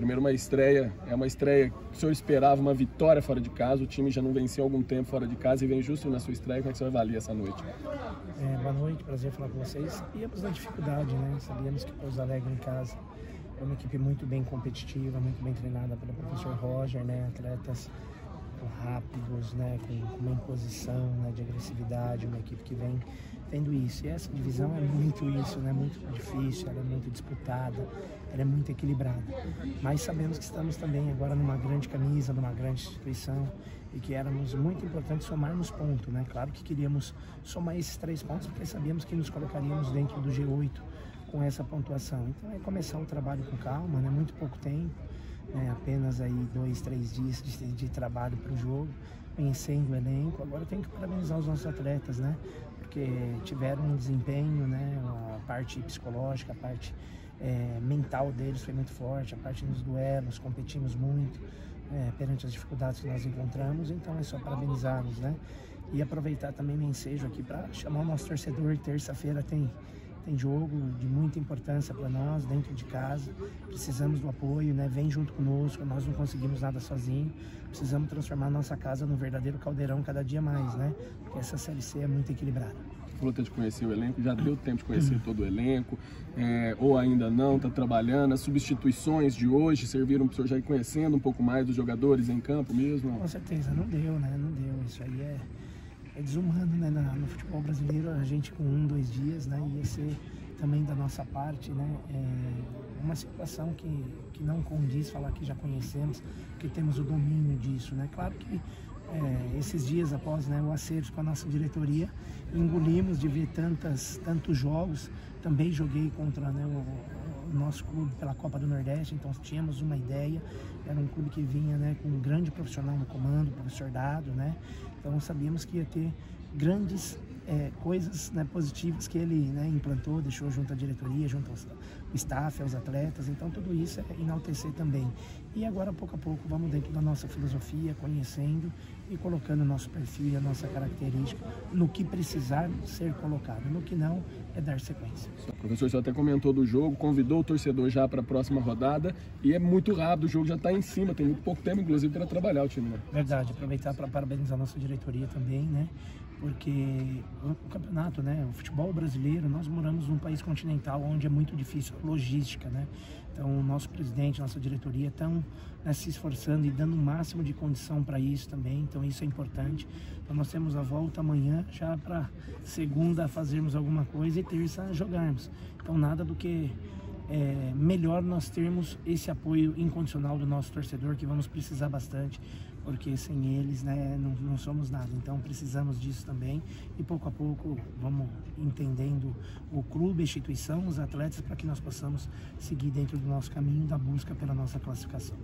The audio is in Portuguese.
Primeiro uma estreia, é uma estreia que o senhor esperava uma vitória fora de casa, o time já não venceu algum tempo fora de casa e vem justo na sua estreia, como é que o senhor avalia essa noite? É, boa noite, prazer falar com vocês. Íamos na dificuldade, né? Sabíamos que Pouso Alegre em casa é uma equipe muito bem competitiva, muito bem treinada pelo professor Roger, né? Atletas rápidos, né, com uma imposição né, de agressividade, uma equipe que vem tendo isso. E essa divisão é muito isso, né, muito difícil, ela é muito disputada, ela é muito equilibrada. Mas sabemos que estamos também agora numa grande camisa, numa grande instituição e que éramos muito importante somarmos pontos, né? Claro que queríamos somar esses três pontos porque sabíamos que nos colocaríamos dentro do G8 com essa pontuação. Então é começar o trabalho com calma, né? Muito pouco tempo né, apenas aí dois, três dias de, de trabalho para o jogo, conhecendo o elenco. Agora tem que parabenizar os nossos atletas, né? Porque tiveram um desempenho, né? A parte psicológica, a parte é, mental deles foi muito forte, a parte nos duelos, competimos muito é, perante as dificuldades que nós encontramos, então é só parabenizá-los, né? E aproveitar também meu ensejo aqui para chamar o nosso torcedor, terça-feira tem tem jogo de muita importância para nós dentro de casa. Precisamos do apoio, né? Vem junto conosco. Nós não conseguimos nada sozinho. Precisamos transformar a nossa casa num verdadeiro caldeirão cada dia mais, né? Porque essa série C é muito equilibrada. Falou de conhecer o elenco, já deu tempo de conhecer todo o elenco, é, ou ainda não, está trabalhando. As substituições de hoje serviram para o senhor já ir conhecendo um pouco mais dos jogadores em campo mesmo? Com certeza, não deu, né? Não deu. Isso aí é é desumano, né? No futebol brasileiro, a gente com um, dois dias, né? Ia ser também da nossa parte, né? É uma situação que, que não condiz falar que já conhecemos, que temos o domínio disso, né? Claro que é, esses dias após né, o acerto com a nossa diretoria, engolimos de ver tantas, tantos jogos. Também joguei contra né, o, nosso clube pela Copa do Nordeste, então tínhamos uma ideia. Era um clube que vinha né, com um grande profissional no comando, o professor Dado, né? Então sabíamos que ia ter grandes é, coisas né, positivas que ele né, implantou, deixou junto à diretoria, junto ao, staff, aos atletas. Então tudo isso é enaltecer também. E agora, pouco a pouco, vamos dentro da nossa filosofia, conhecendo e colocando o nosso perfil e a nossa característica no que precisar ser colocado. No que não, é dar sequência. O professor, você até comentou do jogo, convidou o torcedor já para a próxima rodada e é muito rápido, o jogo já está em cima, tem muito pouco tempo, inclusive, para trabalhar o time. Né? Verdade, aproveitar para parabenizar a nossa diretoria também, né? Porque o campeonato, né? O futebol brasileiro, nós moramos num país continental onde é muito difícil a logística, né? Então, o nosso presidente, nossa diretoria estão né, se esforçando e dando o máximo de condição para isso também. Então, isso é importante. Então, nós temos a volta amanhã já para segunda fazermos alguma coisa e terça jogarmos. Então, nada do que é, melhor nós termos esse apoio incondicional do nosso torcedor, que vamos precisar bastante, porque sem eles né, não, não somos nada. Então precisamos disso também e pouco a pouco vamos entendendo o clube, a instituição, os atletas, para que nós possamos seguir dentro do nosso caminho da busca pela nossa classificação.